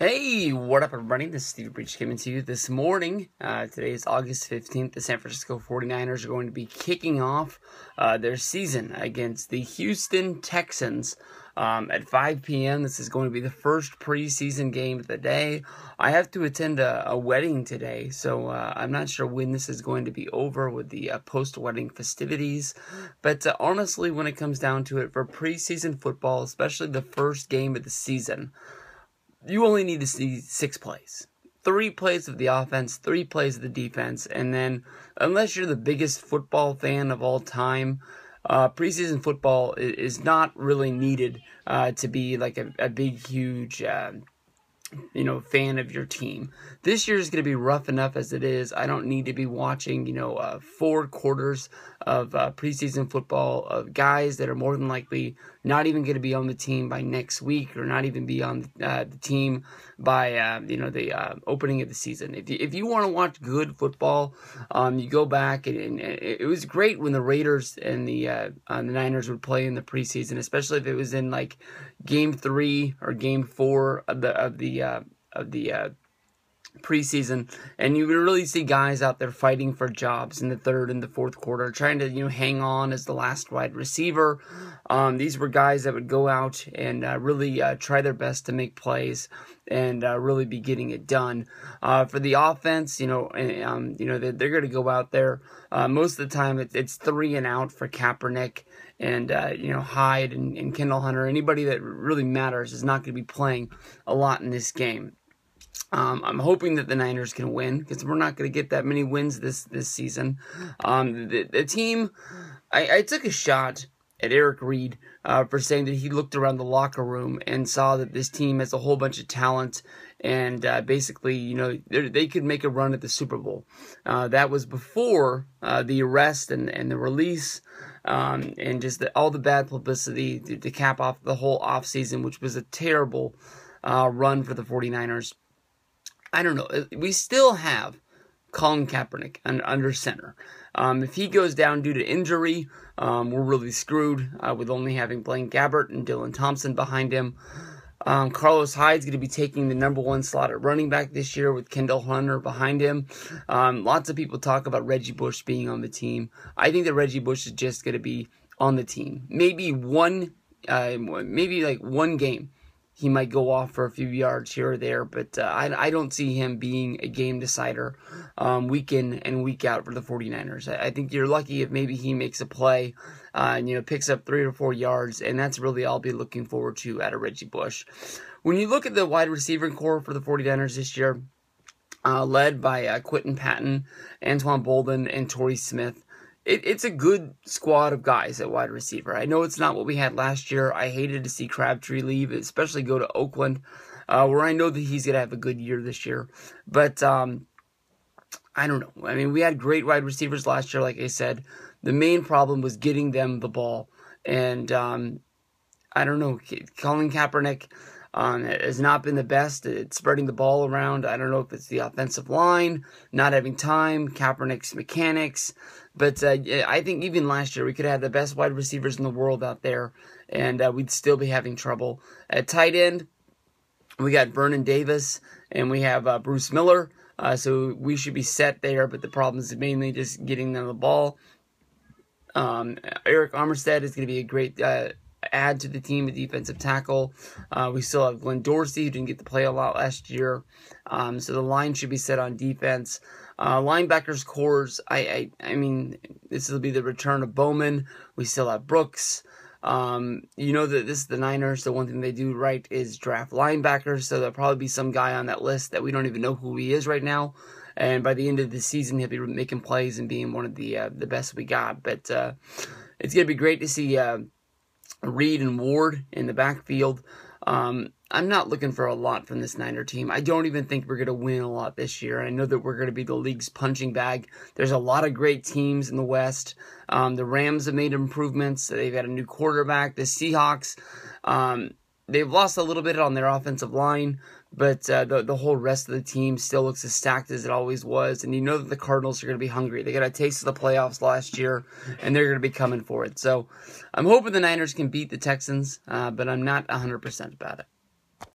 Hey, what up, everybody? This is Steve Breech coming to you this morning. Uh, today is August 15th. The San Francisco 49ers are going to be kicking off uh, their season against the Houston Texans um, at 5 p.m. This is going to be the first preseason game of the day. I have to attend a, a wedding today, so uh, I'm not sure when this is going to be over with the uh, post wedding festivities. But uh, honestly, when it comes down to it, for preseason football, especially the first game of the season, you only need to see six plays. Three plays of the offense, three plays of the defense, and then, unless you're the biggest football fan of all time, uh, preseason football is not really needed uh, to be like a, a big, huge. Uh, you know, fan of your team. This year is going to be rough enough as it is. I don't need to be watching, you know, uh, four quarters of uh, preseason football of guys that are more than likely not even going to be on the team by next week or not even be on uh, the team by, uh, you know, the uh, opening of the season. If you, if you want to watch good football, um, you go back and, and, it was great when the Raiders and the, uh, the Niners would play in the preseason, especially if it was in like game three or game four of the, of the, of the, uh, uh, preseason, and you really see guys out there fighting for jobs in the third and the fourth quarter, trying to you know hang on as the last wide receiver. Um, these were guys that would go out and uh, really uh, try their best to make plays and uh, really be getting it done. Uh, for the offense, you know, um, you know they're, they're going to go out there. Uh, most of the time, it's, it's three and out for Kaepernick and uh, you know Hyde and, and Kendall Hunter. Anybody that really matters is not going to be playing a lot in this game. Um, I'm hoping that the Niners can win because we're not going to get that many wins this this season. Um, the, the team, I, I took a shot at Eric Reid uh, for saying that he looked around the locker room and saw that this team has a whole bunch of talent and uh, basically, you know, they could make a run at the Super Bowl. Uh, that was before uh, the arrest and, and the release um, and just the, all the bad publicity to, to, cap off the whole offseason, which was a terrible uh, run for the 49ers. I don't know. Uh, we still have Colin Kaepernick under center. Um, if he goes down due to injury, um, we're really screwed uh, with only having Blaine Gabbert and Dylan Thompson behind him. Um, Carlos Hyde's going to be taking the number one slot at running back this year with Kendall Hunter behind him. Um, lots of people talk about Reggie Bush being on the team. I think that Reggie Bush is just going to be on the team. Maybe one, uh, maybe like one game he might go off for a few yards here or there, but uh, I, I don't see him being a game decider um, week in and week out for the 49ers. I, I, think you're lucky if maybe he makes a play uh, and, you know, picks up three or four yards, and that's really all I'll be looking forward to out of Reggie Bush. When you look at the wide receiver core for the 49ers this year, uh, led by uh, Quinton Patton, Antoine Boldin, and Torrey Smith, it, it's a good squad of guys at wide receiver. I know it's not what we had last year. I hated to see Crabtree leave, especially go to Oakland, uh, where I know that he's going to have a good year this year. But um, I don't know. I mean, we had great wide receivers last year, like I said. The main problem was getting them the ball. And um, I don't know. Colin Kaepernick um, has not been the best at spreading the ball around. I don't know if it's the offensive line, not having time, Kaepernick's mechanics. But uh, I think even last year we could have the best wide receivers in the world out there, and uh, we'd still be having trouble. At tight end, we got Vernon Davis, and we have uh, Bruce Miller. Uh, so we should be set there, but the problem is mainly just getting them the ball. Um, Arik Armstead is going to be a great uh, add to the team, a defensive tackle. Uh, we still have Glenn Dorsey, who didn't get to play a lot last year. Um, so the line should be set on defense. Uh, linebackers cores, I, I, I mean, this will be the return of Bowman. We still have Brooks. Um, you know that this is the Niners. The one thing they do right is draft linebackers. So there'll probably be some guy on that list that we don't even know who he is right now. And by the end of the season, he'll be making plays and being one of the uh, the best we got. But uh, it's gonna be great to see uh, Reid and Ward in the backfield. Um, I'm not looking for a lot from this Niner team. I don't even think we're going to win a lot this year. I know that we're going to be the league's punching bag. There's a lot of great teams in the West. Um, the Rams have made improvements. They've got a new quarterback. The Seahawks, um, they've lost a little bit on their offensive line, but uh, the the whole rest of the team still looks as stacked as it always was. And you know that the Cardinals are going to be hungry. They got a taste of the playoffs last year, and they're going to be coming for it. So I'm hoping the Niners can beat the Texans, uh, but I'm not 100% about it.